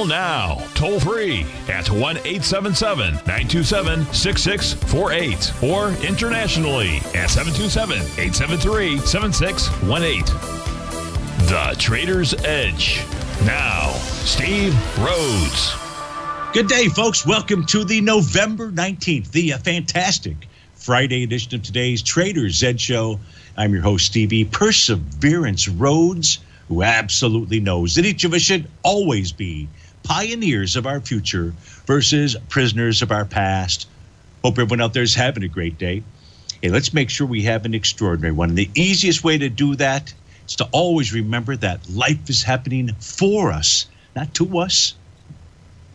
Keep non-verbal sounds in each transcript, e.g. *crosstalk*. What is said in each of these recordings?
Call now, toll free at 1 877 927 6648 or internationally at 727 873 7618. The Trader's Edge. Now, Steve Rhodes. Good day, folks. Welcome to the November 19th, the uh, fantastic Friday edition of today's Trader's Edge Show. I'm your host, Stevie Perseverance Rhodes who absolutely knows that each of us should always be pioneers of our future versus prisoners of our past. Hope everyone out there is having a great day. Hey, let's make sure we have an extraordinary one. And the easiest way to do that is to always remember that life is happening for us, not to us.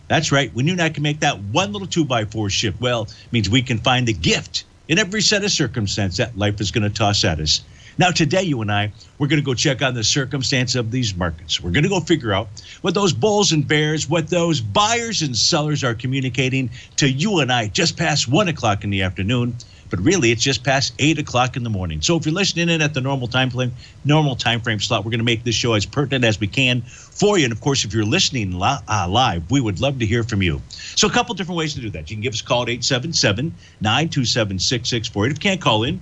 That's right. When you and I can make that one little two by four shift, well, means we can find the gift in every set of circumstance that life is going to toss at us. Now, today, you and I, we're going to go check on the circumstance of these markets. We're going to go figure out what those bulls and bears, what those buyers and sellers are communicating to you and I just past one o'clock in the afternoon. But really, it's just past eight o'clock in the morning. So if you're listening in at the normal time frame, normal time frame slot, we're going to make this show as pertinent as we can for you. And of course, if you're listening li- uh, live, we would love to hear from you. So a couple different ways to do that. You can give us a call at 877 927 6648. If you can't call in,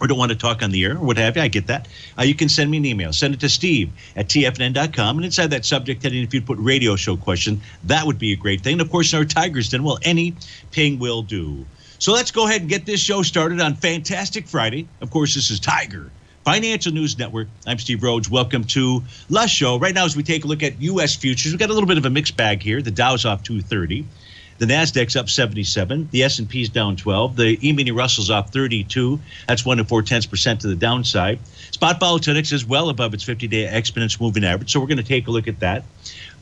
or don't want to talk on the air or what have you, I get that. Uh, you can send me an email. Send it to steve at tfnn.com. And inside that subject heading, if you'd put radio show question, that would be a great thing. And of course, in our Tigers Den, well, any ping will do. So let's go ahead and get this show started on Fantastic Friday. Of course, this is Tiger. Financial News Network. I'm Steve Rhodes. Welcome to La Show. Right now, as we take a look at U.S. futures, we've got a little bit of a mixed bag here. The Dow's off 230. The Nasdaq's up 77. The S&P's down 12. The E-mini Russell's off 32. That's one and four tenths percent to the downside. Spot volatility is well above its 50-day exponential moving average. So we're going to take a look at that.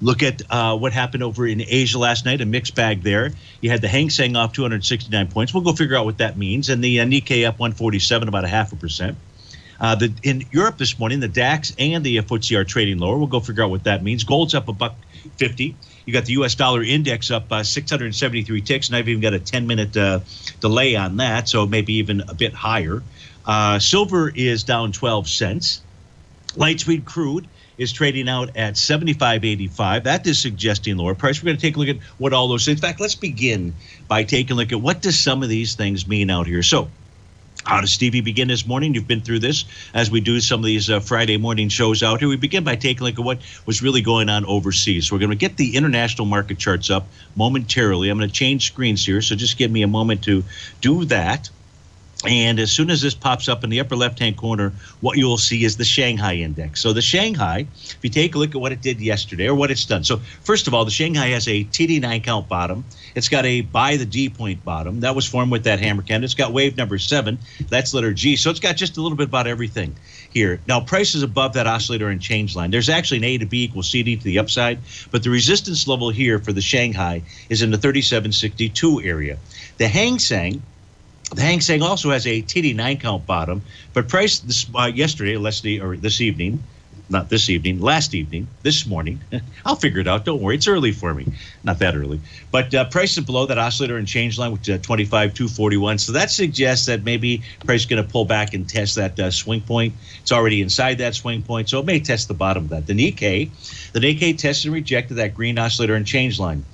Look at uh, what happened over in Asia last night. A mixed bag there. You had the Hang Seng off 269 points. We'll go figure out what that means. And the uh, Nikkei up 147, about a half a percent. Uh, the, in Europe this morning, the DAX and the FTSE are trading lower. We'll go figure out what that means. Gold's up a buck 50. You got the U.S. dollar index up uh, 673 ticks, and I've even got a 10 minute uh, delay on that, so maybe even a bit higher. Uh, silver is down 12 cents. Light sweet crude is trading out at 75.85. That is suggesting lower price. We're going to take a look at what all those. In fact, let's begin by taking a look at what does some of these things mean out here. So how does Stevie begin this morning? You've been through this as we do some of these uh, Friday morning shows out here. We begin by taking a look at what was really going on overseas. So we're going to get the international market charts up momentarily. I'm going to change screens here, so just give me a moment to do that. And as soon as this pops up in the upper left hand corner, what you will see is the Shanghai index. So the Shanghai, if you take a look at what it did yesterday or what it's done. So, first of all, the Shanghai has a TD9 count bottom. It's got a buy the D point bottom. That was formed with that hammer candle. It's got wave number seven. That's letter G. So it's got just a little bit about everything here. Now, price is above that oscillator and change line. There's actually an A to B equals CD to the upside, but the resistance level here for the Shanghai is in the 3762 area. The Hang Seng the Hang Seng also has a TD9 count bottom, but price this uh, yesterday, or this evening, not this evening, last evening, this morning. *laughs* I'll figure it out. Don't worry, it's early for me. Not that early, but uh, price is below that oscillator and change line, which is uh, 25 241. So that suggests that maybe price is going to pull back and test that uh, swing point. It's already inside that swing point, so it may test the bottom of that. The Nikkei, the Nikkei tested and rejected that green oscillator and change line.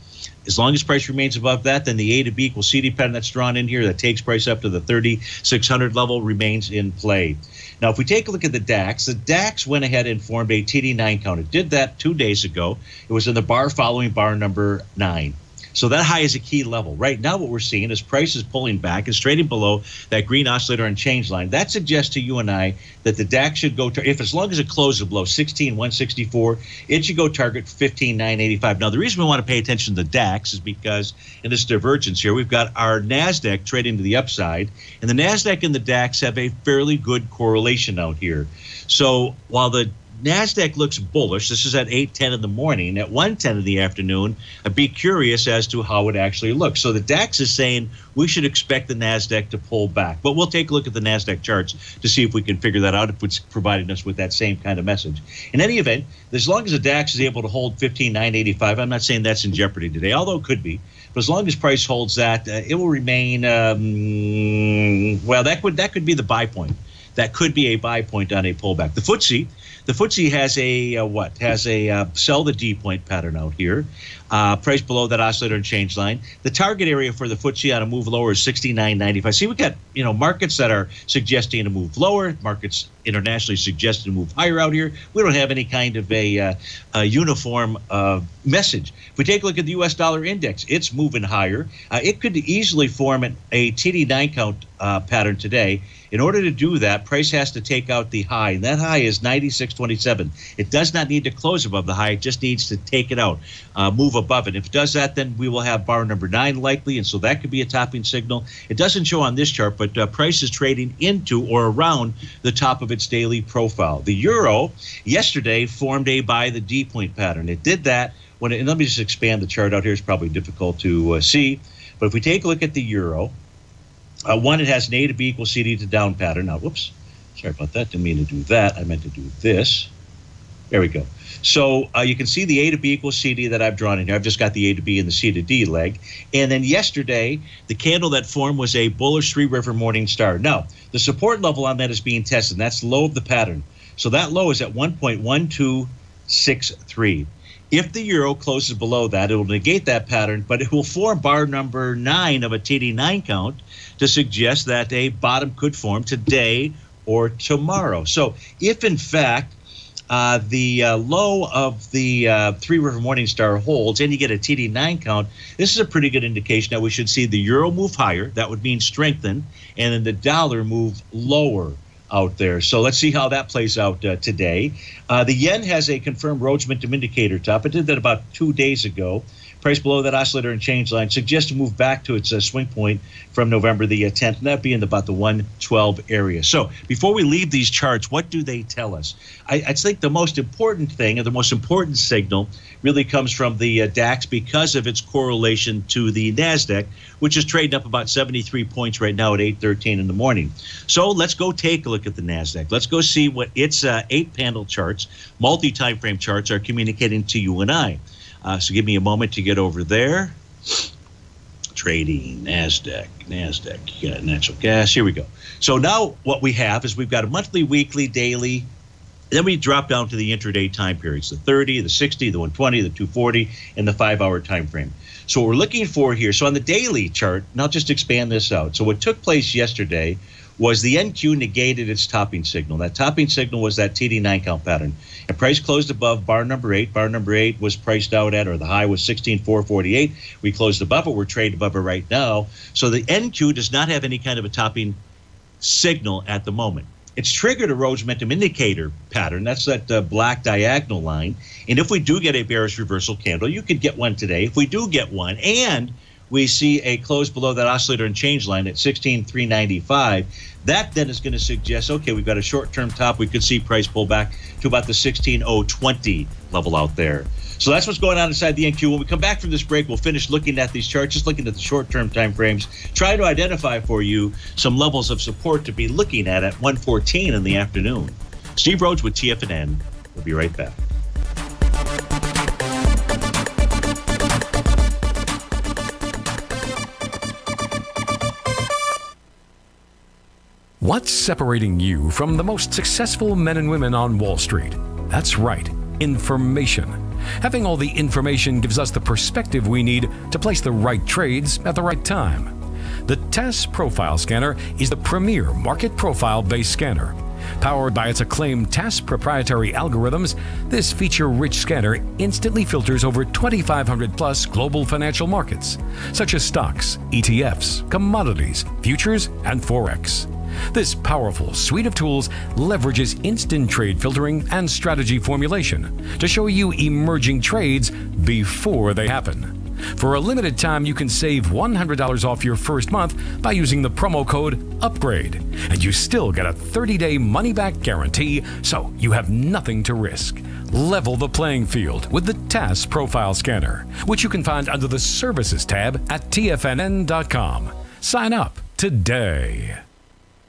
As long as price remains above that, then the A to B equals CD pattern that's drawn in here that takes price up to the 3,600 level remains in play. Now, if we take a look at the DAX, the DAX went ahead and formed a TD9 count. It did that two days ago. It was in the bar following bar number nine. So that high is a key level. Right now, what we're seeing is prices pulling back and trading below that green oscillator and change line. That suggests to you and I that the DAX should go to, if as long as it closes below 16,164, it should go target 15,985. Now, the reason we want to pay attention to the DAX is because in this divergence here, we've got our NASDAQ trading to the upside, and the NASDAQ and the DAX have a fairly good correlation out here. So while the NASDAQ looks bullish. This is at 8.10 in the morning. At 1.10 in the afternoon, I'd be curious as to how it actually looks. So the DAX is saying we should expect the NASDAQ to pull back. But we'll take a look at the NASDAQ charts to see if we can figure that out, if it's providing us with that same kind of message. In any event, as long as the DAX is able to hold 15,985, I'm not saying that's in jeopardy today, although it could be. But as long as price holds that, uh, it will remain, um, well, that could, that could be the buy point that could be a buy point on a pullback. The FTSE the FTSE has a uh, what? Has a uh, sell the D point pattern out here. Uh, price below that oscillator and change line. The target area for the FTSE on a move lower is 69.95. See, we got you know markets that are suggesting a move lower. Markets internationally suggesting a move higher out here. We don't have any kind of a, uh, a uniform uh, message. If we take a look at the U.S. dollar index, it's moving higher. Uh, it could easily form an, a TD9 count pattern today in order to do that, price has to take out the high, and that high is 96.27. It does not need to close above the high; it just needs to take it out, uh, move above it. If it does that, then we will have bar number nine likely, and so that could be a topping signal. It doesn't show on this chart, but uh, price is trading into or around the top of its daily profile. The euro yesterday formed a buy the D point pattern. It did that when. It, and let me just expand the chart out here. It's probably difficult to uh, see, but if we take a look at the euro. Uh, one, it has an A to B equals CD to down pattern. Now, whoops, sorry about that. Didn't mean to do that. I meant to do this. There we go. So uh, you can see the A to B equals CD that I've drawn in here. I've just got the A to B and the C to D leg. And then yesterday, the candle that formed was a bullish three river morning star. Now, the support level on that is being tested. And that's low of the pattern. So that low is at 1.1263. If the euro closes below that, it will negate that pattern, but it will form bar number nine of a TD9 count to suggest that a bottom could form today or tomorrow. So, if in fact uh, the uh, low of the uh, Three River Morning Star holds, and you get a TD9 count. This is a pretty good indication that we should see the euro move higher. That would mean strengthen, and then the dollar move lower out there. So let's see how that plays out uh, today. Uh, the yen has a confirmed Momentum Indicator top. It did that about two days ago. Price below that oscillator and change line suggests to move back to its uh, swing point from November the 10th, uh, and that being about the 112 area. So before we leave these charts, what do they tell us? I, I think the most important thing, or the most important signal, really comes from the uh, DAX because of its correlation to the NASDAQ, which is trading up about 73 points right now at 8.13 in the morning. So let's go take a look at the NASDAQ. Let's go see what its uh, eight panel charts, multi time frame charts, are communicating to you and I. Uh, so give me a moment to get over there. Trading, NASDAQ, NASDAQ, you got natural gas. Here we go. So now what we have is we've got a monthly, weekly, daily, then we drop down to the intraday time periods the 30, the 60, the 120, the 240, and the five hour time frame. So what we're looking for here, so on the daily chart, and I'll just expand this out. So what took place yesterday was the NQ negated its topping signal. That topping signal was that TD9 count pattern. And price closed above bar number eight. Bar number eight was priced out at, or the high was 16,448. We closed above it. We're trading above it right now. So the NQ does not have any kind of a topping signal at the moment. It's triggered a Rhodes Momentum Indicator pattern. That's that uh, black diagonal line. And if we do get a bearish reversal candle, you could get one today. If we do get one, and we see a close below that oscillator and change line at 16,395. That then is going to suggest, okay, we've got a short-term top. We could see price pull back to about the 16,020 level out there. So that's what's going on inside the NQ. When we come back from this break, we'll finish looking at these charts, just looking at the short-term time frames, try to identify for you some levels of support to be looking at at 114 in the afternoon. Steve Rhodes with TFNN. We'll be right back. What's separating you from the most successful men and women on Wall Street? That's right, information. Having all the information gives us the perspective we need to place the right trades at the right time. The TAS Profile Scanner is the premier market profile based scanner. Powered by its acclaimed TAS proprietary algorithms, this feature rich scanner instantly filters over 2,500 plus global financial markets, such as stocks, ETFs, commodities, futures, and Forex. This powerful suite of tools leverages instant trade filtering and strategy formulation to show you emerging trades before they happen. For a limited time, you can save $100 off your first month by using the promo code UPGRADE. And you still get a 30 day money back guarantee, so you have nothing to risk. Level the playing field with the TAS Profile Scanner, which you can find under the Services tab at TFNN.com. Sign up today.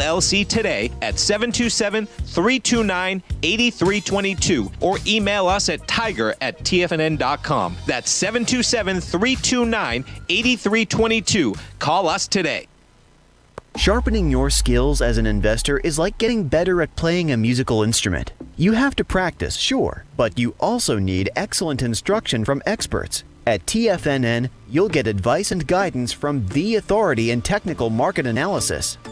today at 727 329 8322 or email us at tiger at tfnn.com. That's 727 329 8322. Call us today. Sharpening your skills as an investor is like getting better at playing a musical instrument. You have to practice, sure, but you also need excellent instruction from experts. At TFNN, you'll get advice and guidance from the authority in technical market analysis.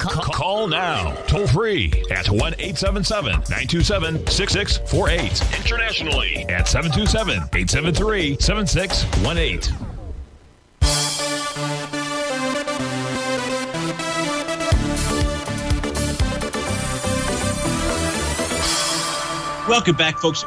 Call now, toll free at 1 877 927 6648. Internationally at 727 873 7618. Welcome back, folks.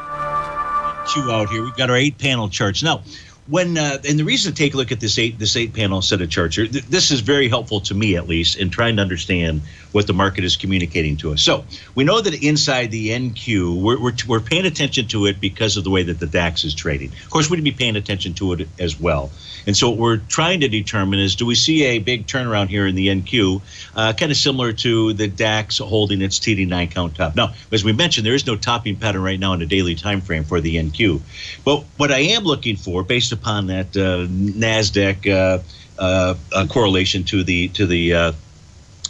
Q out here. We've got our eight panel charts. Now, when uh, and the reason to take a look at this eight this eight panel set of charts here, th- this is very helpful to me at least in trying to understand what the market is communicating to us. So we know that inside the NQ, we're, we're, we're paying attention to it because of the way that the DAX is trading. Of course, we'd be paying attention to it as well. And so what we're trying to determine is do we see a big turnaround here in the NQ, uh, kind of similar to the DAX holding its TD9 count top. Now, as we mentioned, there is no topping pattern right now in a daily time frame for the NQ. But what I am looking for, based that uh, Nasdaq uh, uh correlation to the to the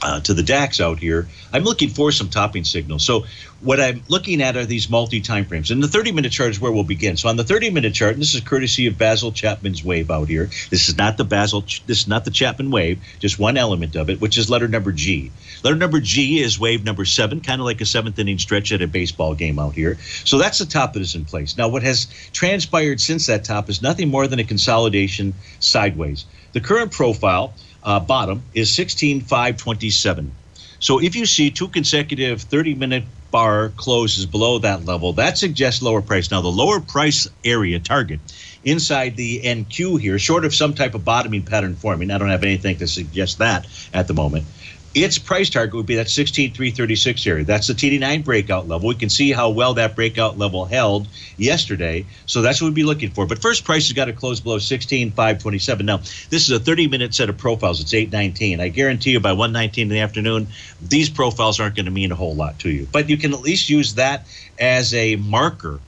uh, to the DAX out here, I'm looking for some topping signals. So what I'm looking at are these multi time frames. And the 30 minute chart is where we'll begin. So on the 30 minute chart, and this is courtesy of Basil Chapman's wave out here. This is not the Basil, this is not the Chapman wave, just one element of it, which is letter number G. Letter number G is wave number seven, kind of like a seventh inning stretch at a baseball game out here. So that's the top that is in place. Now, what has transpired since that top is nothing more than a consolidation sideways. The current profile uh, bottom is 16,527. So if you see two consecutive 30 minute bar closes below that level, that suggests lower price. Now, the lower price area target inside the NQ here, short of some type of bottoming pattern forming, I don't have anything to suggest that at the moment, its price target would be that 16336 area. That's the TD9 breakout level. We can see how well that breakout level held yesterday. So that's what we'd be looking for. But first price has got to close below 16527. Now, this is a 30 minute set of profiles. It's 819. I guarantee you by 119 in the afternoon, these profiles aren't going to mean a whole lot to you. But you can at least use that as a marker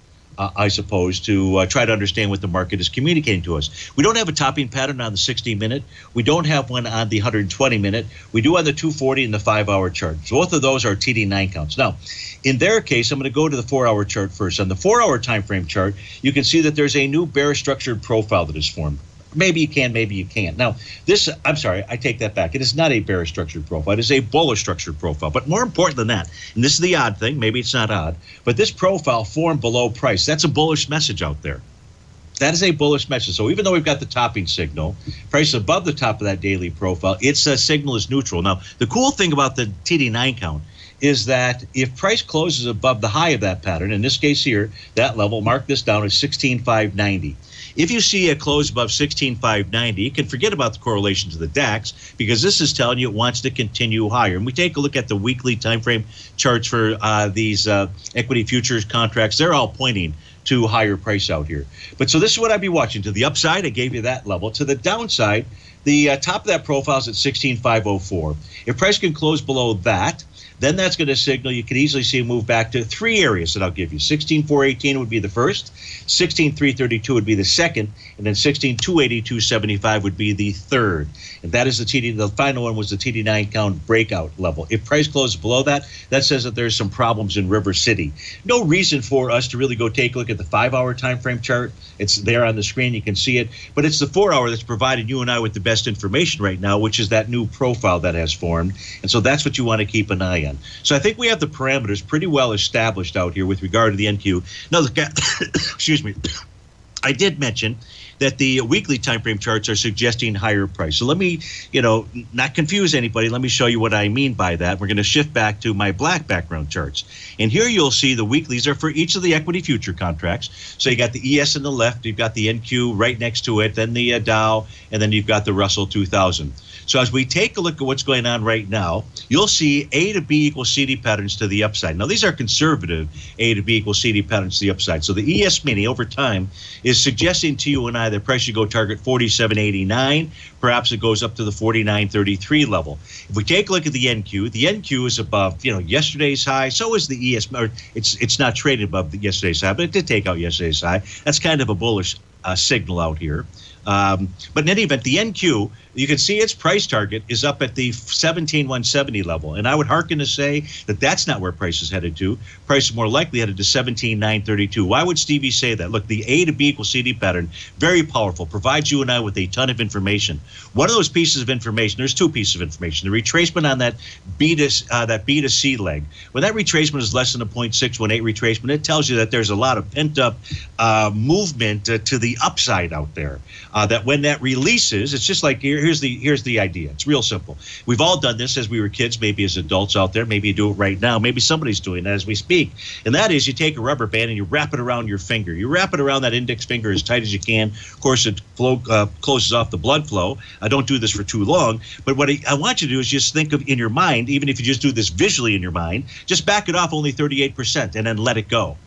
uh, I suppose, to uh, try to understand what the market is communicating to us. We don't have a topping pattern on the 60 minute. We don't have one on the 120 minute. We do on the 240 and the five hour chart. Both of those are TD9 counts. Now, in their case, I'm going to go to the four hour chart first. On the four hour time frame chart, you can see that there's a new bear structured profile that is formed. Maybe you can, maybe you can't. Now, this, I'm sorry, I take that back. It is not a bearish structured profile. It is a bullish structured profile. But more important than that, and this is the odd thing, maybe it's not odd, but this profile formed below price. That's a bullish message out there. that is a bullish message. So even though we've got the topping signal, price above the top of that daily profile, its uh, signal is neutral. Now, the cool thing about the TD9 count is that if price closes above the high of that pattern, in this case here, that level, mark this down as 16,590. If you see a close above 16,590, you can forget about the correlation to the DAX because this is telling you it wants to continue higher. And we take a look at the weekly time frame charts for uh, these uh, equity futures contracts. They're all pointing to higher price out here. But so this is what I'd be watching. To the upside, I gave you that level. To the downside, the uh, top of that profile is at 16,504. If price can close below that, then that's going to signal you could easily see a move back to three areas that I'll give you. 16,418 would be the first, 16,332 would be the second, and then 16,282.75 would be the third. And that is the TD. The final one was the TD9 count breakout level. If price closes below that, that says that there's some problems in River City. No reason for us to really go take a look at the five-hour time frame chart. It's there on the screen. You can see it. But it's the four-hour that's provided you and I with the best information right now, which is that new profile that has formed. And so that's what you want to keep an eye on. So I think we have the parameters pretty well established out here with regard to the NQ. Now, *coughs* excuse me. I did mention that the weekly time frame charts are suggesting higher price. So let me, you know, not confuse anybody. Let me show you what I mean by that. We're going to shift back to my black background charts. And here you'll see the weeklies are for each of the equity future contracts. So you got the ES on the left, you've got the NQ right next to it, then the uh, Dow, and then you've got the Russell 2000. So as we take a look at what's going on right now, you'll see A to B equals CD patterns to the upside. Now these are conservative A to B equals CD patterns to the upside. So the ES mini over time is suggesting to you and I that price should go target 47.89. Perhaps it goes up to the 49.33 level. If we take a look at the NQ, the NQ is above you know yesterday's high. So is the ES. It's it's not traded above the yesterday's high, but it did take out yesterday's high. That's kind of a bullish uh, signal out here. Um, but in any event, the NQ you can see its price target is up at the 17,170 level. And I would hearken to say that that's not where price is headed to. Price is more likely headed to 17,932. Why would Stevie say that? Look, the A to B equals CD pattern, very powerful, provides you and I with a ton of information. One of those pieces of information, there's two pieces of information. The retracement on that B to, uh, that B to C leg, when that retracement is less than a 0.618 retracement, it tells you that there's a lot of pent up uh, movement uh, to the upside out there. Uh, that when that releases, it's just like here, here's the here's the idea. It's real simple. We've all done this as we were kids, maybe as adults out there. Maybe you do it right now. Maybe somebody's doing it as we speak. And that is, you take a rubber band and you wrap it around your finger. You wrap it around that index finger as tight as you can. Of course, it flow, uh, closes off the blood flow. I don't do this for too long, but what I, I want you to do is just think of in your mind, even if you just do this visually in your mind, just back it off only 38% and then let it go.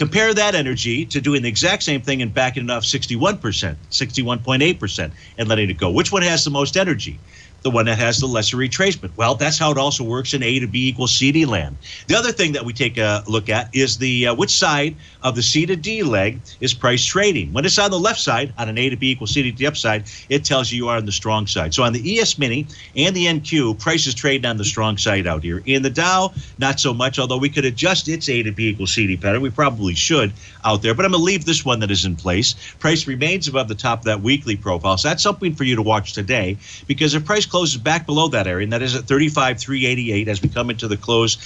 Compare that energy to doing the exact same thing and backing it off 61%, 61.8%, and letting it go. Which one has the most energy? The one that has the lesser retracement. Well, that's how it also works in A to B equals CD land. The other thing that we take a look at is the uh, which side of the C to D leg is price trading. When it's on the left side, on an A to B equals CD to the upside, it tells you you are on the strong side. So on the ES Mini and the NQ, price is trading on the strong side out here. In the Dow, not so much, although we could adjust its A to B equals CD pattern. We probably should out there, but I'm going to leave this one that is in place. Price remains above the top of that weekly profile. So that's something for you to watch today because if price closes back below that area, and that is at 35,388 as we come into the close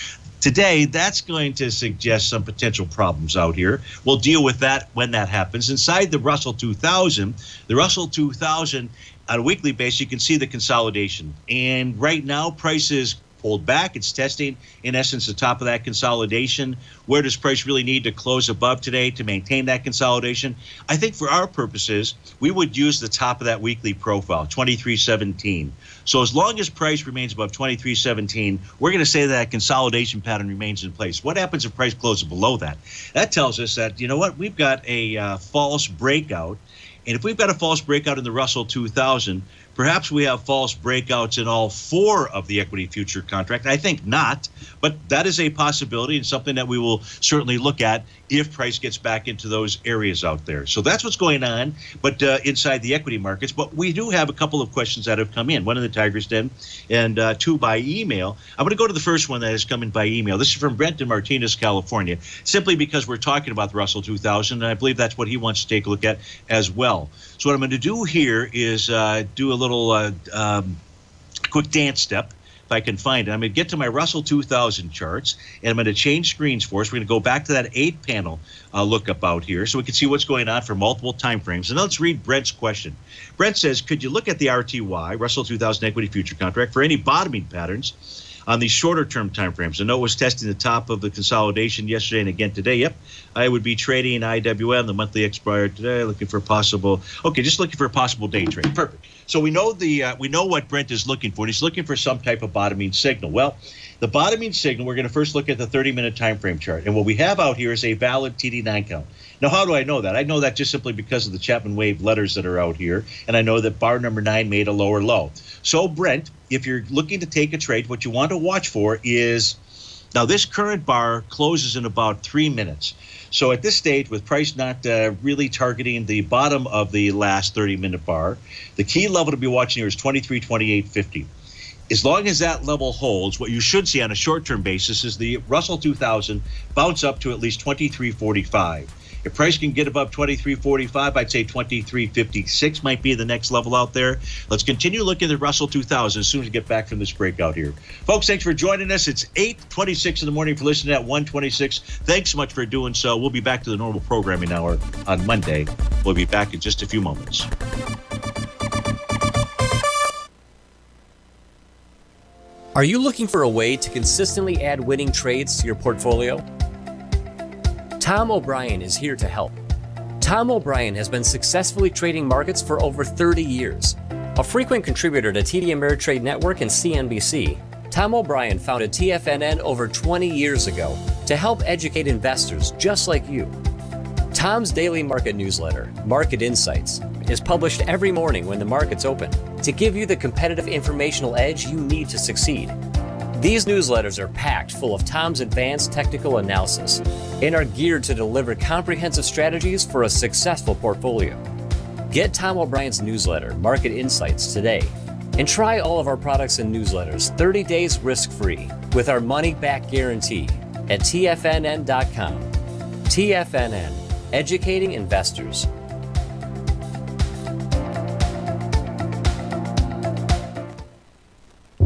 today, that's going to suggest some potential problems out here. We'll deal with that when that happens. Inside the Russell 2000, the Russell 2000 on a weekly basis, you can see the consolidation. And right now, prices pulled back. It's testing, in essence, the top of that consolidation. Where does price really need to close above today to maintain that consolidation? I think for our purposes, we would use the top of that weekly profile, 2317. So as long as price remains above 2317, we're going to say that consolidation pattern remains in place. What happens if price closes below that? That tells us that, you know what, we've got a uh, false breakout. And if we've got a false breakout in the Russell 2000, Perhaps we have false breakouts in all four of the equity future contract. I think not, but that is a possibility and something that we will certainly look at if price gets back into those areas out there. So that's what's going on, but uh, inside the equity markets. But we do have a couple of questions that have come in. One in the Tigers Den, and uh, two by email. I'm going to go to the first one that has come in by email. This is from Brent in Martinez, California. Simply because we're talking about the Russell 2000, and I believe that's what he wants to take a look at as well. So what I'm going to do here is uh, do a little uh, um, quick dance step if I can find it. I'm going to get to my Russell 2000 charts, and I'm going to change screens for us. We're going to go back to that eight panel uh, lookup out here so we can see what's going on for multiple time frames. And let's read Brent's question. Brent says, could you look at the RTY, Russell 2000 equity future contract, for any bottoming patterns? On these shorter term time frames. I know it was testing the top of the consolidation yesterday and again today. Yep, I would be trading IWM, the monthly expired today, looking for a possible. Okay, just looking for a possible day trade. Perfect. So we know the uh, we know what Brent is looking for. And he's looking for some type of bottoming signal. Well, the bottoming signal. We're going to first look at the 30 minute time frame chart, and what we have out here is a valid TD9 count. Now, how do I know that? I know that just simply because of the Chapman Wave letters that are out here, and I know that bar number nine made a lower low. So, Brent, if you're looking to take a trade, what you want to watch for is now this current bar closes in about three minutes. So at this stage, with price not uh, really targeting the bottom of the last 30 minute bar, the key level to be watching here is 23.2850. As long as that level holds, what you should see on a short term basis is the Russell 2000 bounce up to at least 23.45. If price can get above 23.45, I'd say 23.56 might be the next level out there. Let's continue looking at Russell 2000 as soon as we get back from this breakout here. Folks, thanks for joining us. It's 8.26 in the morning for listening at 126. Thanks so much for doing so. We'll be back to the normal programming hour on Monday. We'll be back in just a few moments. Are you looking for a way to consistently add winning trades to your portfolio? Tom O'Brien is here to help. Tom O'Brien has been successfully trading markets for over 30 years. A frequent contributor to TD Ameritrade Network and CNBC, Tom O'Brien founded TFNN over 20 years ago to help educate investors just like you. Tom's daily market newsletter, Market Insights, is published every morning when the markets open to give you the competitive informational edge you need to succeed. These newsletters are packed full of Tom's advanced technical analysis and are geared to deliver comprehensive strategies for a successful portfolio. Get Tom O'Brien's newsletter, Market Insights, today and try all of our products and newsletters 30 days risk free with our money back guarantee at TFNN.com. TFNN, educating investors.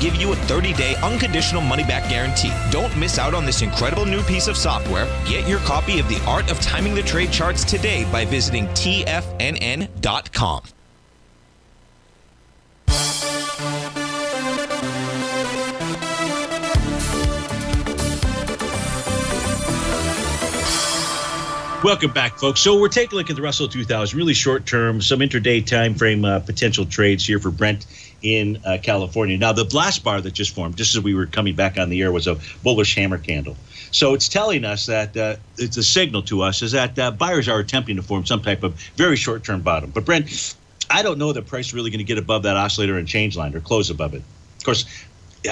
give you a 30 day unconditional money back guarantee. Don't miss out on this incredible new piece of software. Get your copy of The Art of Timing the Trade Charts today by visiting TFNN.com. Welcome back, folks. So we're taking a look at the Russell 2000, really short term, some intraday time frame uh, potential trades here for Brent in uh, California. Now, the blast bar that just formed, just as we were coming back on the air, was a bullish hammer candle. So it's telling us that uh, it's a signal to us is that uh, buyers are attempting to form some type of very short term bottom. But Brent, I don't know that price really going to get above that oscillator and change line or close above it. Of course,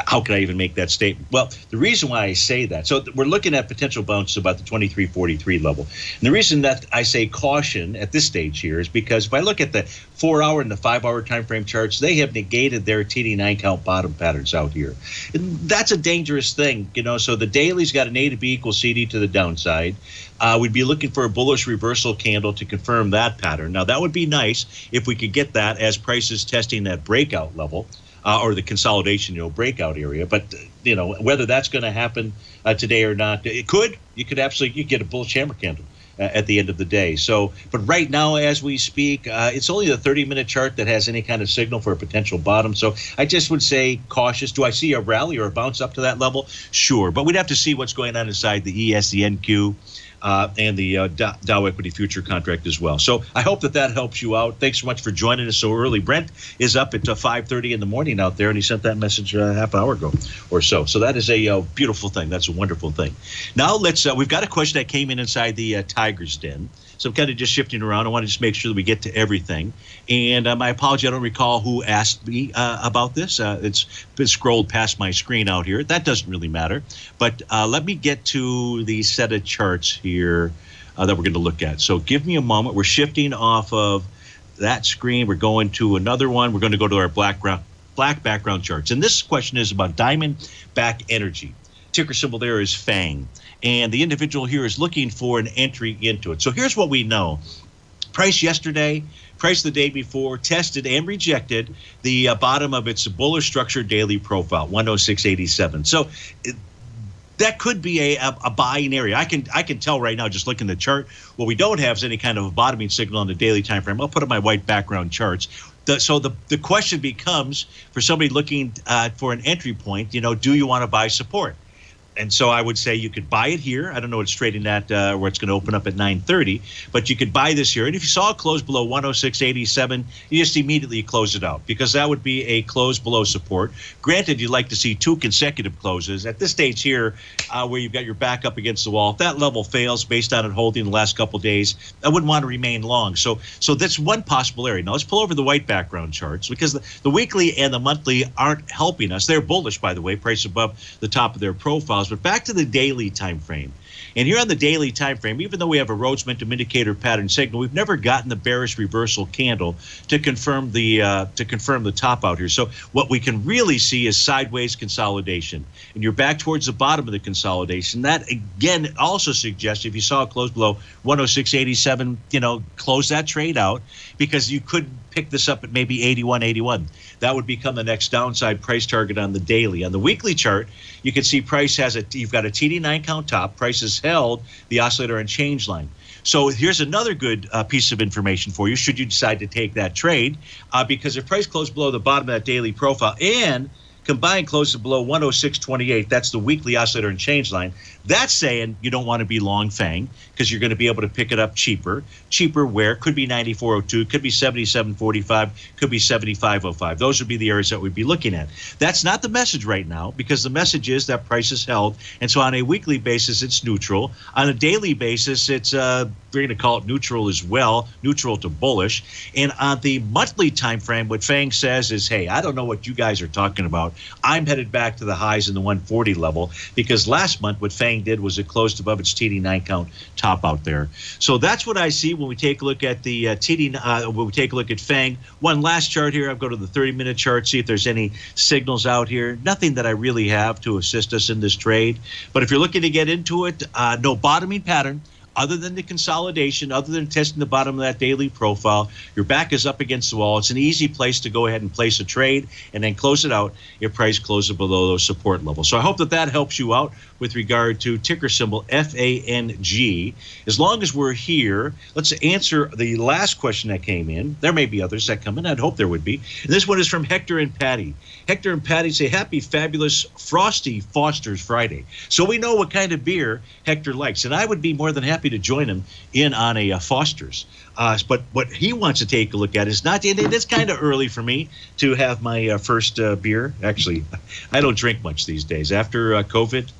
how can I even make that statement? Well, the reason why I say that, so we're looking at potential bounce about the 2343 level. And the reason that I say caution at this stage here is because if I look at the four hour and the five hour time frame charts, they have negated their TD9 count bottom patterns out here. And that's a dangerous thing, you know. So the daily's got an A to B equals CD to the downside. Uh, we'd be looking for a bullish reversal candle to confirm that pattern. Now, that would be nice if we could get that as prices testing that breakout level uh, or the consolidation, you know, breakout area. But you know whether that's going to happen uh, today or not, it could. You could absolutely you get a bullish hammer candle. Uh, at the end of the day. So, but right now, as we speak, uh, it's only the 30 minute chart that has any kind of signal for a potential bottom. So, I just would say cautious. Do I see a rally or a bounce up to that level? Sure. But we'd have to see what's going on inside the ES, the NQ, uh, and the uh, Dow Equity Future contract as well. So I hope that that helps you out. Thanks so much for joining us so early. Brent is up at 5:30 uh, in the morning out there, and he sent that message a uh, half hour ago or so. So that is a uh, beautiful thing. That's a wonderful thing. Now let's. we've got a question that came in inside the Tiger's Den. So I'm kind of just shifting around. I want to just make sure that we get to everything. And um, I apologize, I don't recall who asked me uh, about this. Uh, it's been scrolled past my screen out here. That doesn't really matter. But uh, let me get to the set of charts here uh, that we're going to look at. So give me a moment. We're shifting off of that screen. We're going to another one. We're going to go to our black, black background charts. And this question is about diamond back Energy. Ticker symbol there is FANG and the individual here is looking for an entry into it. So here's what we know. Price yesterday, price the day before, tested and rejected the uh, bottom of its bullish structure daily profile, 106.87. So it, that could be a, a, a, buying area. I can I can tell right now just looking at the chart. What we don't have is any kind of a bottoming signal on the daily time frame. I'll put up my white background charts. The, so the the question becomes for somebody looking uh, for an entry point. You know, do you want to buy support? And so I would say you could buy it here. I don't know what it's trading at, uh, where it's going to open up at 9:30, but you could buy this here. And if you saw it close below 106.87, you just immediately close it out because that would be a close below support. Granted, you'd like to see two consecutive closes at this stage here, uh, where you've got your back up against the wall. If that level fails based on it holding the last couple days, I wouldn't want to remain long. So, so that's one possible area. Now let's pull over the white background charts because the, the weekly and the monthly aren't helping us. They're bullish, by the way, price above the top of their profiles. But back to the daily time frame. And here on the daily time frame, even though we have a Rhodes Momentum Indicator pattern signal, we've never gotten the bearish reversal candle to confirm the uh, to confirm the top out here. So what we can really see is sideways consolidation, and you're back towards the bottom of the consolidation. That again also suggests if you saw it close below 106.87, you know, close that trade out because you could pick this up at maybe 81.81. That would become the next downside price target on the daily. On the weekly chart, you can see price has a you've got a TD9 count top. Price is held the oscillator and change line. So here's another good uh, piece of information for you should you decide to take that trade, uh, because if price closed below the bottom of that daily profile and combined closes below 106.28, that's the weekly oscillator and change line. That's saying you don't want to be long Fang because you're going to be able to pick it up cheaper. Cheaper where? Could be 94.02, could be 77.45, could be 75.05. Those would be the areas that we'd be looking at. That's not the message right now because the message is that price is held. And so on a weekly basis, it's neutral. On a daily basis, it's uh, we're going to call it neutral as well, neutral to bullish. And on the monthly time frame, what Fang says is, hey, I don't know what you guys are talking about. I'm headed back to the highs in the 140 level because last month what Fang did was it closed above its TD9 count top out there. So that's what I see when we take a look at the uh, TD. Uh, when we take a look at Fang. One last chart here. I'll go to the 30 minute chart, see if there's any signals out here. Nothing that I really have to assist us in this trade. But if you're looking to get into it, uh, no bottoming pattern other than the consolidation, other than testing the bottom of that daily profile, your back is up against the wall. It's an easy place to go ahead and place a trade and then close it out if price closes below those support levels. So I hope that that helps you out with regard to ticker symbol FANG. As long as we're here, let's answer the last question that came in. There may be others that come in. I'd hope there would be. And this one is from Hector and Patty. Hector and Patty say, Happy, fabulous, frosty Foster's Friday. So we know what kind of beer Hector likes. And I would be more than happy to join him in on a uh, Foster's. Uh, but what he wants to take a look at is not, it's kind of early for me to have my uh, first uh, beer. Actually, *laughs* I don't drink much these days. After uh, COVID,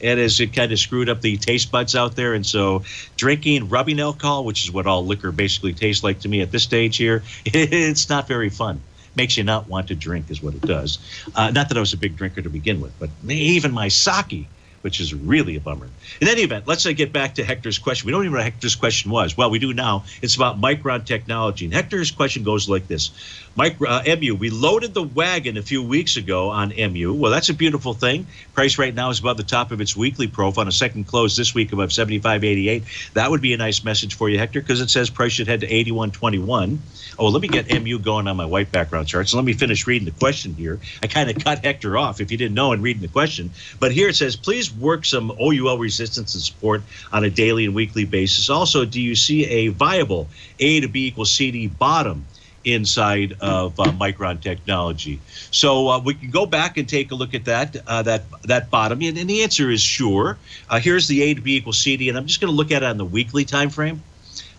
and as it kind of screwed up the taste buds out there. And so, drinking rubbing alcohol, which is what all liquor basically tastes like to me at this stage here, *laughs* it's not very fun makes you not want to drink, is what it does. Uh, not that I was a big drinker to begin with, but even my sake which is really a bummer. In any event, let's uh, get back to Hector's question. We don't even know what Hector's question was. Well, we do now. It's about Micron technology. And Hector's question goes like this Micro, uh, MU, we loaded the wagon a few weeks ago on MU. Well, that's a beautiful thing. Price right now is above the top of its weekly profile on a second close this week above 75.88. That would be a nice message for you, Hector, because it says price should head to 81.21. Oh, let me get MU going on my white background charts. Let me finish reading the question here. I kind of cut Hector off if you didn't know in reading the question. But here it says, please work some OUL resistance and support on a daily and weekly basis. Also, do you see a viable A to B equals CD bottom? Inside of uh, Micron technology. So uh, we can go back and take a look at that uh, that that bottom, and, and, the answer is sure. Uh, here's the A to B equals CD, and I'm just going to look at it on the weekly time frame.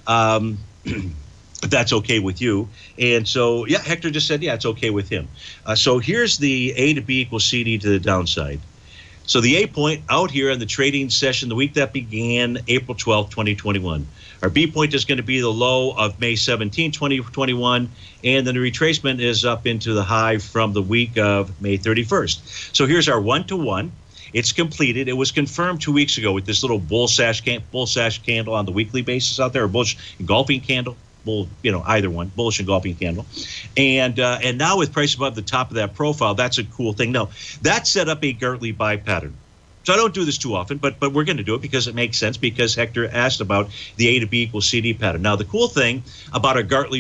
Um, if *clears throat* that's okay with you. And so, yeah, Hector just said, yeah, it's okay with him. Uh, so here's the A to B equals CD to the downside. So the A point out here in the trading session, the week that began April 12, 2021. Our B point is going to be the low of May 17, 2021, and then the retracement is up into the high from the week of May 31st. So here's our one to one. It's completed. It was confirmed two weeks ago with this little bull sash, can- bull sash candle on the weekly basis out there, or bullish engulfing candle bull, you know, either one, bullish engulfing candle, and uh, and now with price above the top of that profile, that's a cool thing. No, that set up a Gartley buy pattern. So I don't do this too often, but but we're going to do it because it makes sense. Because Hector asked about the A to B equals CD pattern. Now the cool thing about a Gartley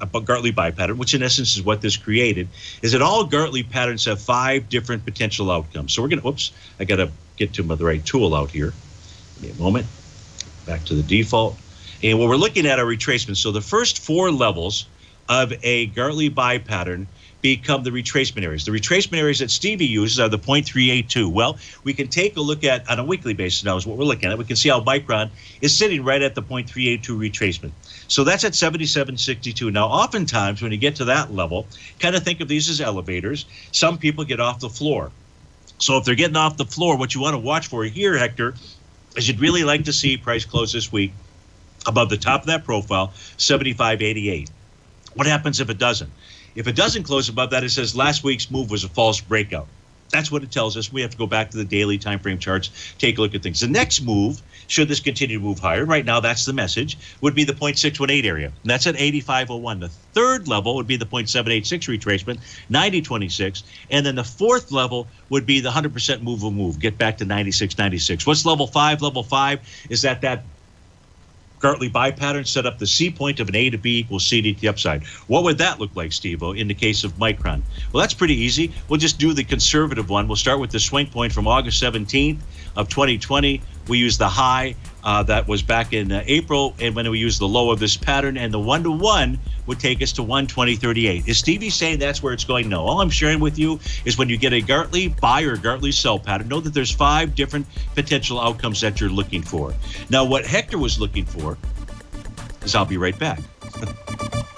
about Gartley buy pattern, which in essence is what this created, is that all Gartley patterns have five different potential outcomes. So we're going to. Whoops, I got to get to the right tool out here. Give me a moment. Back to the default. And what we're looking at are retracements. So the first four levels of a Gartley buy pattern become the retracement areas. The retracement areas that Stevie uses are the 0.382. Well, we can take a look at on a weekly basis now is what we're looking at. We can see how Micron is sitting right at the 0.382 retracement. So that's at 77.62. Now, oftentimes when you get to that level, kind of think of these as elevators. Some people get off the floor. So if they're getting off the floor, what you want to watch for here, Hector, is you'd really like to see price close this week above the top of that profile, 75.88. What happens if it doesn't? If it doesn't close above that, it says last week's move was a false breakout. That's what it tells us. We have to go back to the daily time frame charts, take a look at things. The next move, should this continue to move higher, right now that's the message, would be the 0.618 area. And that's at 8501. The third level would be the 0.786 retracement, 9026. And then the fourth level would be the 100% move of move, get back to 9696. What's level five? Level five is that that Gartley buy pattern set up the C point of an A to B equals CD to the upside. What would that look like, Steve in the case of Micron? Well, that's pretty easy. We'll just do the conservative one. We'll start with the swing point from August 17th of 2020. We use the high uh, that was back in uh, April, and when we use the low of this pattern, and the one to one would take us to 120.38. Is Stevie saying that's where it's going? No. All I'm sharing with you is when you get a Gartley buy or Gartley sell pattern, know that there's five different potential outcomes that you're looking for. Now, what Hector was looking for is I'll be right back. *laughs*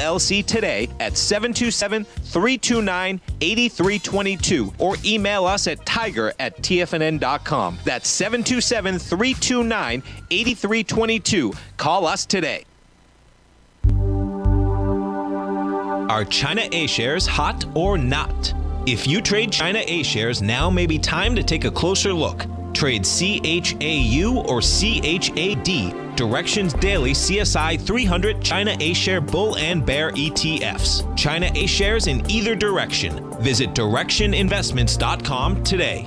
LLC today at 727 329 8322 or email us at tiger at tfnn.com. That's 727 329 8322. Call us today. Are China A shares hot or not? If you trade China A shares, now may be time to take a closer look. Trade CHAU or CHAD, Direxion's Daily CSI 300 China A share bull and bear ETFs. China A shares in either direction. Visit direxioninvestments.com today.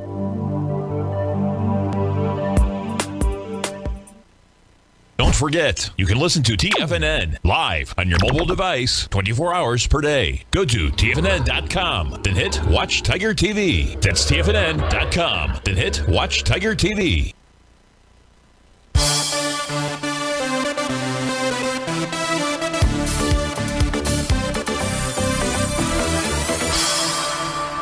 Don't forget, you can listen to TFNN live on your mobile device 24 hours per day. Go to TFNN.com, then hit Watch Tiger TV. That's TFNN.com, then hit Watch Tiger TV.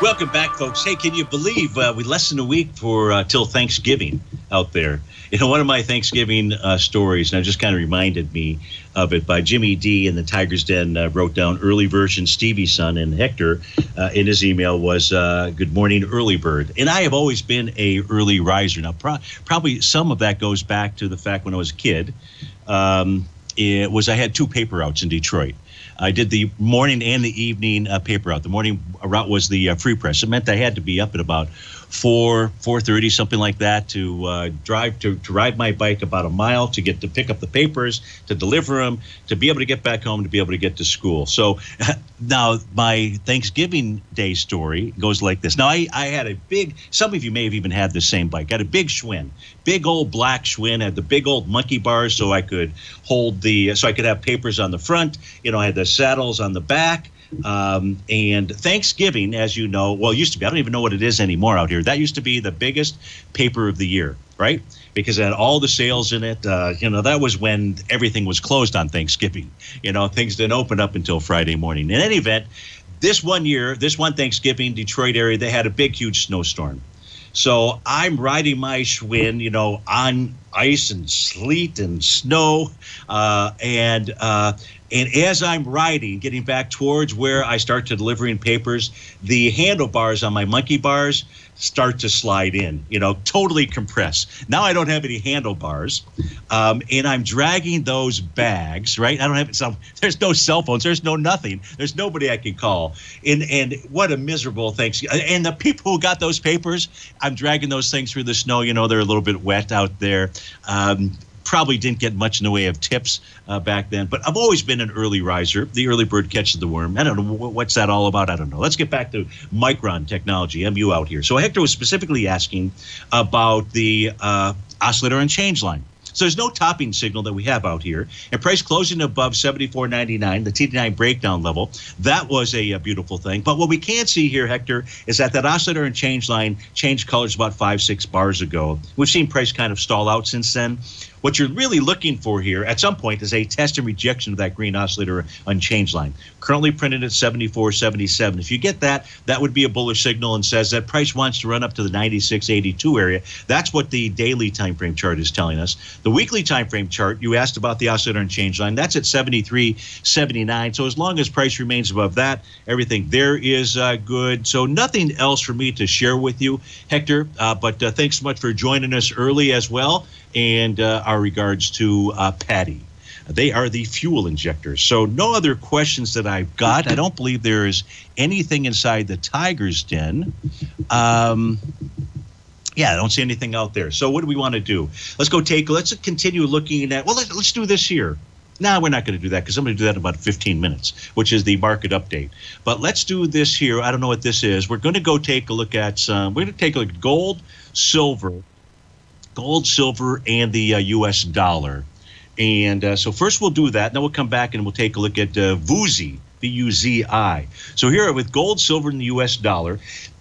Welcome back, folks. Hey, can you believe uh, we less than a week for uh, till Thanksgiving out there? You know, one of my Thanksgiving uh, stories, and it just kind of reminded me of it by Jimmy D in the Tiger's Den uh, wrote down early version Stevie's son and Hector uh, in his email was uh, good morning early bird. And I have always been a early riser. Now, pro- probably some of that goes back to the fact when I was a kid. Um, it was I had two paper outs in Detroit. I did the morning and the evening uh, paper out. The morning route was the uh, free press. It meant I had to be up at about four four thirty something like that to uh, drive to, to ride my bike about a mile to get to pick up the papers to deliver them to be able to get back home to be able to get to school. So *laughs* now my Thanksgiving Day story goes like this. Now I, I had a big. Some of you may have even had the same bike. I had a big Schwinn, big old black Schwinn. Had the big old monkey bars so I could hold the so I could have papers on the front. You know I had the saddles on the back. Um, and Thanksgiving, as you know, well, used to be, I don't even know what it is anymore out here. That used to be the biggest paper of the year, right? Because it had all the sales in it. Uh, you know, that was when everything was closed on Thanksgiving. You know, things didn't open up until Friday morning. In any event, this one year, this one Thanksgiving, Detroit area, they had a big, huge snowstorm. So I'm riding my Schwinn, you know, on ice and sleet and snow, uh, and uh, and as I'm riding, getting back towards where I start to delivering papers, the handlebars on my monkey bars start to slide in, you know, totally compress. Now I don't have any handlebars, um, and I'm dragging those bags, right? I don't have some. There's no cell phones. There's no nothing. There's nobody I can call. And and what a miserable thing. And the people who got those papers, I'm dragging those things through the snow. You know, they're a little bit wet out there. Um, probably didn't get much in the way of tips uh, back then, but I've always been an early riser. The early bird catches the worm. I don't know what's that all about. I don't know. Let's get back to Micron technology. MU out here. So Hector was specifically asking about the uh, oscillator and change line. So there's no topping signal that we have out here. And price closing above 74.99, the TD9 breakdown level, that was a, a, beautiful thing. But what we can't see here, Hector, is that that oscillator and change line changed colors about five, six bars ago. We've seen price kind of stall out since then. What you're really looking for here at some point is a test and rejection of that green oscillator unchanged line. Currently printed at 74.77. If you get that, that would be a bullish signal and says that price wants to run up to the 96.82 area. That's what the daily time frame chart is telling us. The weekly time frame chart, you asked about the oscillator unchanged line. That's at 73.79. So as long as price remains above that, everything there is uh, good. So nothing else for me to share with you, Hector. Uh, but uh, thanks so much for joining us early as well and uh, our regards to uh, Patty. They are the fuel injectors. So, no other questions that I've got. I don't believe there is anything inside the Tiger's Den. Um, yeah, I don't see anything out there. So, what do we want to do? Let's go take. Let's continue looking at. Well, let's, let's do this here. No, nah, we're not going to do that because I'm going to do that in about 15 minutes, which is the market update. But let's do this here. I don't know what this is. We're going to go take a look at some. We're going to take a look at gold, silver, gold, silver, and the uh, U.S. dollar. And uh, so first we'll do that. Then we'll come back and we'll take a look at uh, VUZI, V-U-Z-I. So here with gold, silver, and the U.S. dollar,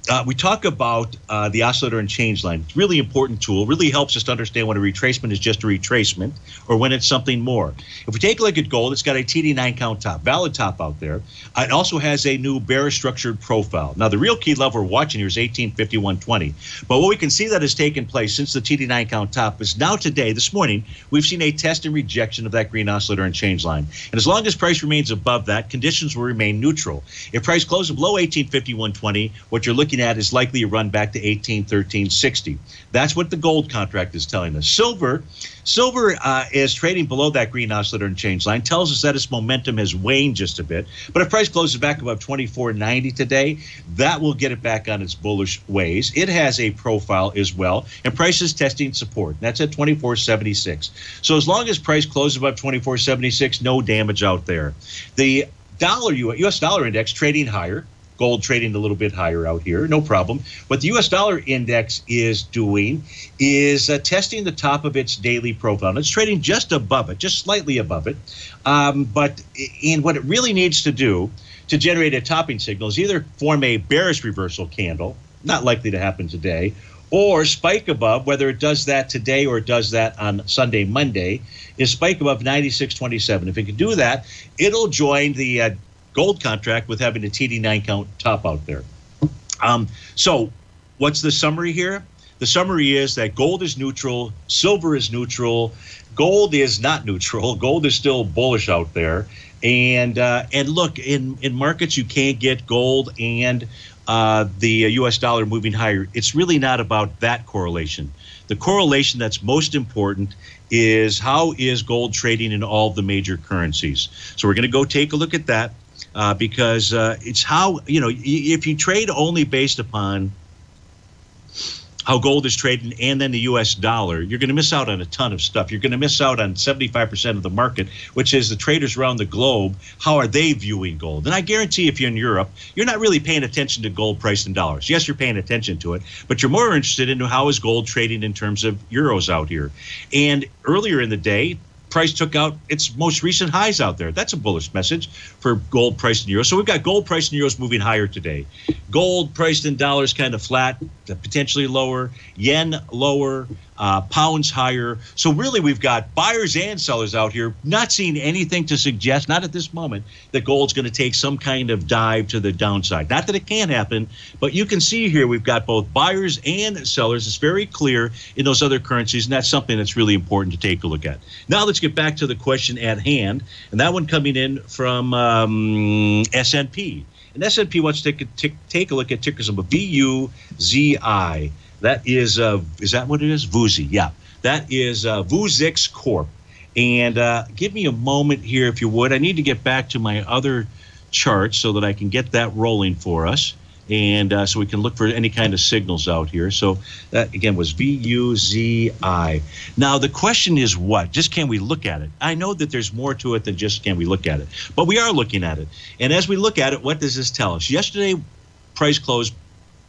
uh, we talk about uh, the oscillator and change line. It's a really important tool. Really helps us to understand when a retracement is just a retracement or when it's something more. If we take a look at gold, it's got a TD9 count top, valid top out there. Uh, it also has a new bearish structured profile. Now, the real key level we're watching here is 1851.20. But what we can see that has taken place since the TD9 count top is now today, this morning, we've seen a test and rejection of that green oscillator and change line. And as long as price remains above that, conditions will remain neutral. If price closes below 1851.20, what you're looking looking at is likely a run back to 1813.60. That's what the gold contract is telling us. Silver, silver uh, is trading below that green oscillator and change line. Tells us that its momentum has waned just a bit. But if price closes back above 24.90 today, that will get it back on its bullish ways. It has a profile as well, and price is testing support. That's at 24.76. So as long as price closes above 24.76, no damage out there. The dollar U.S. dollar index trading higher gold trading a little bit higher out here, no problem. What the US dollar index is doing is uh, testing the top of its daily profile. And it's trading just above it, just slightly above it. Um, but in what it really needs to do to generate a topping signal is either form a bearish reversal candle, not likely to happen today, or spike above, whether it does that today or it does that on Sunday, Monday, is spike above 96.27. If it can do that, it'll join the uh, gold contract with having a TD9 count top out there. Um, so, what's the summary here? The summary is that gold is neutral, silver is neutral, gold is not neutral. Gold is still bullish out there. And uh, and look, in in markets you can't get gold and uh, the U.S. dollar moving higher. It's really not about that correlation. The correlation that's most important is how is gold trading in all the major currencies. So we're going to go take a look at that uh, because uh, it's how you know if you trade only based upon how gold is trading and then the US dollar, you're going to miss out on a ton of stuff. You're going to miss out on 75% of the market, which is the traders around the globe. How are they viewing gold? And I guarantee if you're in Europe, you're not really paying attention to gold price in dollars. Yes, you're paying attention to it, but you're more interested in how is gold trading in terms of euros out here. And earlier in the day, price took out its most recent highs out there. That's a bullish message for gold priced in euros. So we've got gold priced in euros moving higher today. Gold priced in dollars kind of flat, potentially lower. Yen lower uh, pounds higher. So really, we've got buyers and sellers out here not seeing anything to suggest, not at this moment, that gold's going to take some kind of dive to the downside. Not that it can't happen, but you can see here we've got both buyers and sellers. It's very clear in those other currencies, and that's something that's really important to take a look at. Now let's get back to the question at hand, and that one coming in from um, SNP. And SNP wants to take a, take a look at ticker symbol VUZI. That is, uh, is that what it is? VUZI, yeah. That is uh, Vuzix Corp. And uh, give me a moment here, if you would. I need to get back to my other chart so that I can get that rolling for us. And uh, so we can look for any kind of signals out here. So that, again, was V U Z I. Now, the question is what? Just can we look at it? I know that there's more to it than just can we look at it. But we are looking at it. And as we look at it, what does this tell us? Yesterday, price closed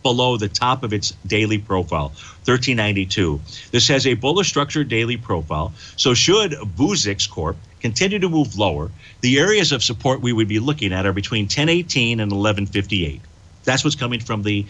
below the top of its daily profile, 1392. This has a bullish structured daily profile. So should Vuzix Corp continue to move lower, the areas of support we would be looking at are between 1018 and 1158. That's what's coming from the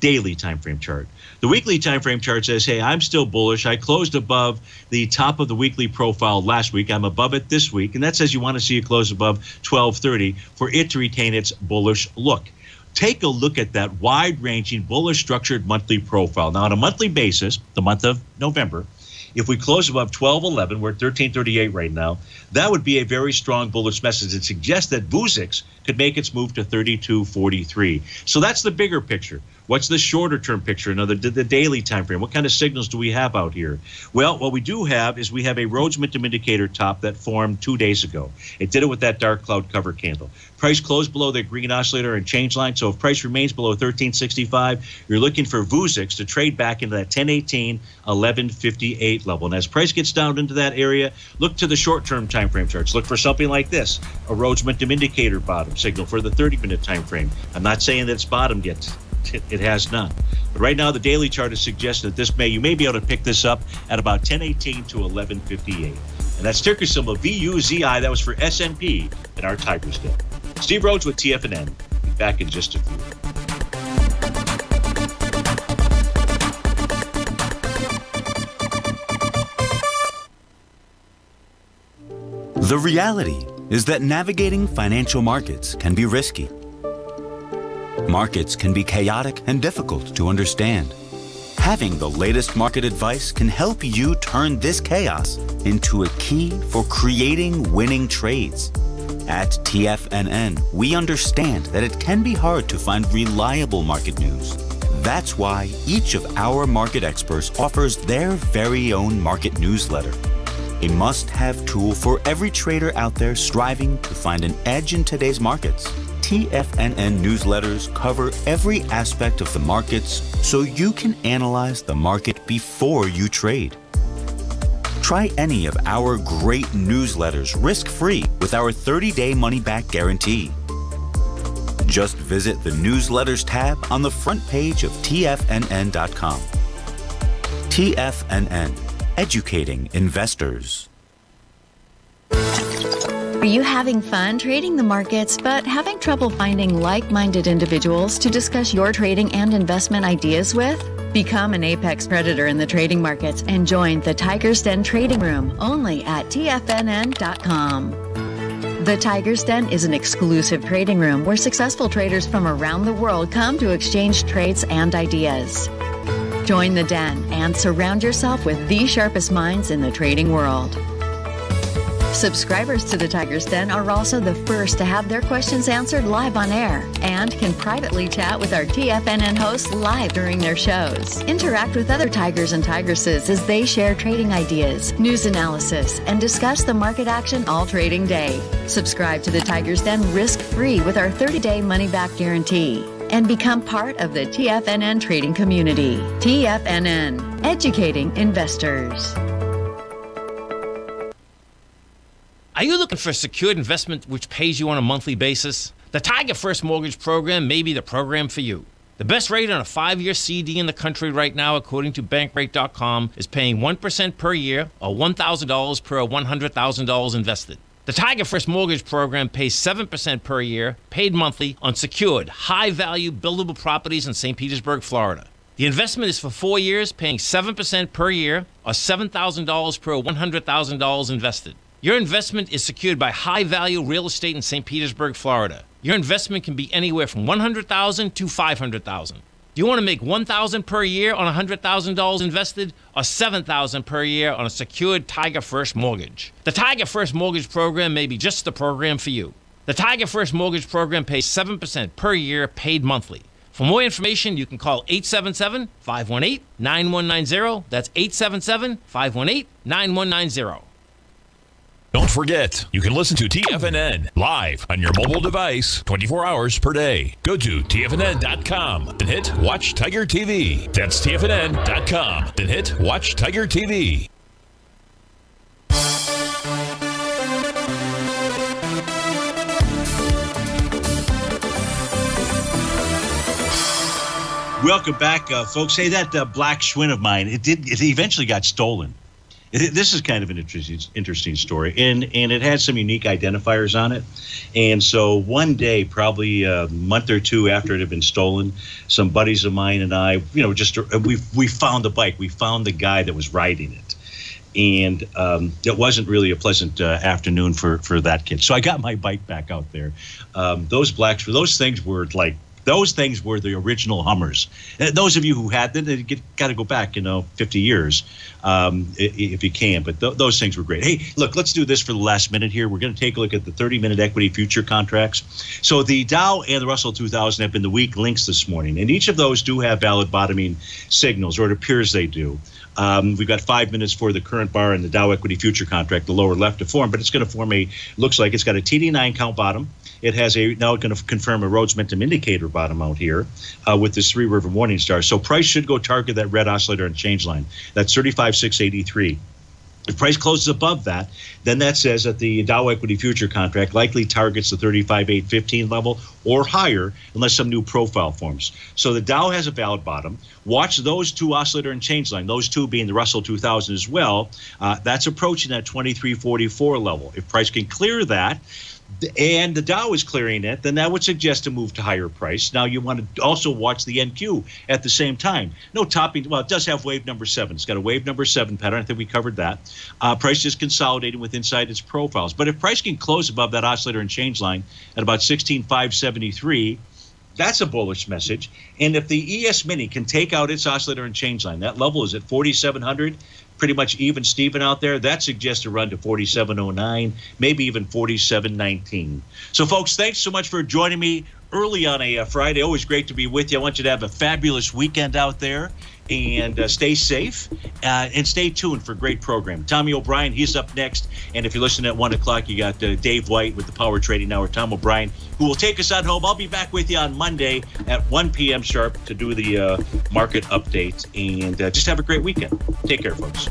daily time frame chart. The weekly time frame chart says, "Hey, I'm still bullish. I closed above the top of the weekly profile last week. I'm above it this week." And that says you want to see it close above 1230 for it to retain its bullish look take a look at that wide ranging bullish structured monthly profile. Now, on a monthly basis, the month of November, if we close above 1211, we're at 1338 right now, that would be a very strong bullish message. It suggests that Vuzix could make its move to 3243. So that's the bigger picture. What's the shorter term picture? Another the daily time frame. What kind of signals do we have out here? Well, what we do have is we have a Rhodes Momentum Indicator top that formed two days ago. It did it with that dark cloud cover candle. Price closed below the green oscillator and change line. So if price remains below 1365, you're looking for Vuzix to trade back into that 1018, 1158 level. And as price gets down into that area, look to the short term time frame charts. Look for something like this a Rhodes Momentum Indicator bottom signal for the 30 minute time frame. I'm not saying that it's bottomed yet it, has not. But right now, the daily chart is suggesting that this may you may be able to pick this up at about 1018 to 1158. And that's ticker symbol VUZI. That was for SNP at our Tigers Den. Steve Rhodes with TFNN. Be back in just a few. The reality is that navigating financial markets can be risky. Markets can be chaotic and difficult to understand. Having the latest market advice can help you turn this chaos into a key for creating winning trades. At TFNN, we understand that it can be hard to find reliable market news. That's why each of our market experts offers their very own market newsletter. A must have tool for every trader out there striving to find an edge in today's markets. TFNN newsletters cover every aspect of the markets so you can analyze the market before you trade. Try any of our great newsletters risk-free with our 30-day money-back guarantee. Just visit the Newsletters tab on the front page of TFNN.com. TFNN, educating investors. Are you having fun trading the markets but having trouble finding like minded individuals to discuss your trading and investment ideas with? Become an apex predator in the trading markets and join the Tiger's Den Trading Room only at TFNN.com. The Tiger's Den is an exclusive trading room where successful traders from around the world come to exchange trades and ideas. Join the den and surround yourself with the sharpest minds in the trading world. Subscribers to the Tiger's Den are also the first to have their questions answered live on air and can privately chat with our TFNN hosts live during their shows. Interact with other Tigers and Tigresses as they share trading ideas, news analysis, and discuss the market action all trading day. Subscribe to the Tiger's Den risk free with our 30 day money back guarantee and become part of the TFNN trading community. TFNN, educating investors. Are you looking for a secured investment which pays you on a monthly basis? The Tiger First Mortgage Program may be the program for you. The best rate on a five year CD in the country right now, according to Bankrate.com, is paying 1% per year or $1,000 per $100,000 invested. The Tiger First Mortgage Program pays 7% per year, paid monthly, on secured, high value buildable properties in St. Petersburg, Florida. The investment is for four years, paying 7% per year or $7,000 per $100,000 invested. Your investment is secured by high value real estate in St. Petersburg, Florida. Your investment can be anywhere from 100,000 to 500,000. Do you want to make 1,000 per year on $100,000 invested or 7,000 per year on a secured Tiger First mortgage? The Tiger First mortgage program may be just the program for you. The Tiger First mortgage program pays 7% per year paid monthly. For more information, you can call 877 518 9190. That's 877 518 9190. Don't forget, you can listen to TFNN live on your mobile device 24 hours per day. Go to TFNN.com, then hit Watch Tiger TV. That's TFNN.com, then hit Watch Tiger TV. Welcome back, uh, folks. Hey, that uh, black Schwinn of mine, it did. It eventually got stolen this is kind of an interesting, interesting story, and and it had some unique identifiers on it. And so one day, probably a month or two after it had been stolen, some buddies of mine and I, you know, just we we found the bike, we found the guy that was riding it, and um, it wasn't really a pleasant uh, afternoon for for that kid. So I got my bike back out there. Um, those blacks, those things were like Those things were the original Hummers. Uh, those of you who had them, got to go back, you know, 50 years um, if you can. But th- those things were great. Hey, look, let's do this for the last minute here. We're going to take a look at the 30 minute equity future contracts. So the Dow and the Russell 2000 have been the weak links this morning, and each of those do have valid bottoming signals, or it appears they do. Um, we've got five minutes for the current bar and the Dow equity future contract, the lower left to form, but it's going to form a, looks like it's got a TD9 count bottom. It has a, now going to confirm a Rhodes Momentum Indicator bottom out here uh, with this three river warning star. So price should go target that red oscillator and change line. That's 35,683. If price closes above that, then that says that the Dow equity future contract likely targets the 35,815 level or higher unless some new profile forms. So the Dow has a valid bottom. Watch those two oscillator and change line, those two being the Russell 2000 as well. Uh, that's approaching that 2344 level. If price can clear that, and the Dow is clearing it, then that would suggest a move to higher price. Now you want to also watch the NQ at the same time. No topping. Well, it does have wave number seven. It's got a wave number seven pattern. I think we covered that. Uh, price is consolidating with inside its profiles. But if price can close above that oscillator and change line at about 16,573, that's a bullish message. And if the ES Mini can take out its oscillator and change line, that level is at 4,700 pretty much even Steven out there. That suggests a run to 47.09, maybe even 47.19. So, folks, thanks so much for joining me early on a, a Friday. Always great to be with you. I want you to have a fabulous weekend out there and uh, stay safe uh, and stay tuned for great program. Tommy O'Brien, he's up next. And if you're listening at 1 o'clock, you got uh, Dave White with the Power Trading Hour, Tom O'Brien, who will take us on home. I'll be back with you on Monday at 1 p.m. sharp to do the uh, market update. And uh, just have a great weekend. Take care, folks.